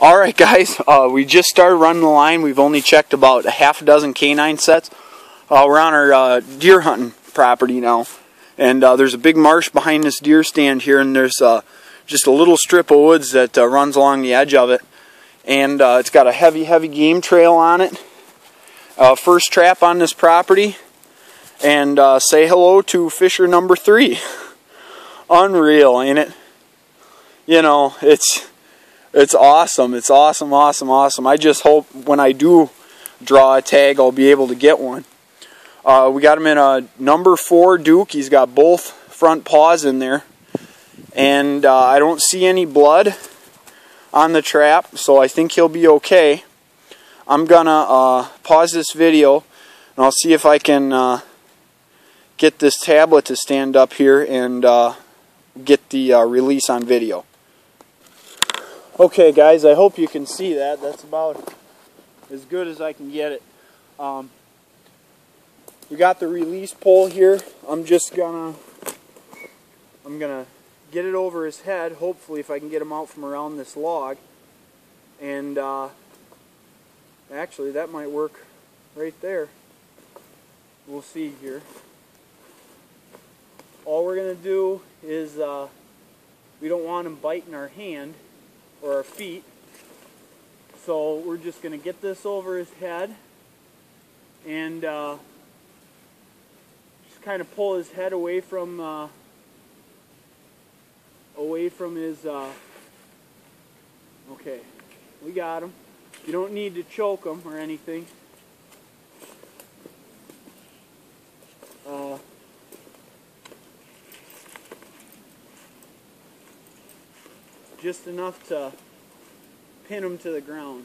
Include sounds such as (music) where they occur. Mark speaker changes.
Speaker 1: All right, guys. Uh, we just started running the line. We've only checked about a half a dozen canine sets. Uh, we're on our uh, deer hunting property now, and uh, there's a big marsh behind this deer stand here, and there's uh, just a little strip of woods that uh, runs along the edge of it, and it's got a heavy, heavy game trail on it. first trap on this property, and say hello to Fisher number three. (laughs) Unreal, ain't it? You know, it's it's awesome. It's awesome, awesome, awesome. I just hope when I do draw a tag, I'll be able to get one. Uh, we got him in a number four Duke. He's got both front paws in there. And uh, I don't see any blood on the trap, so I think he'll be okay. I'm going to uh, pause this video, and I'll see if I can uh, get this tablet to stand up here and uh, get the uh, release on video. Okay guys, I hope you can see that. That's about as good as I can get it. Um, we got the release pole here. I'm just gonna I'm gonna get it over his head, hopefully if I can get him out from around this log. And uh, actually that might work right there. We'll see here. All we're gonna do is uh, we don't want him biting our hand or our feet. So we're just going to get this over his head and uh, just kind of pull his head away from uh, away from his. Uh, okay, we got him. You don't need to choke him or anything. Just enough to pin them to the ground.